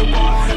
the wall.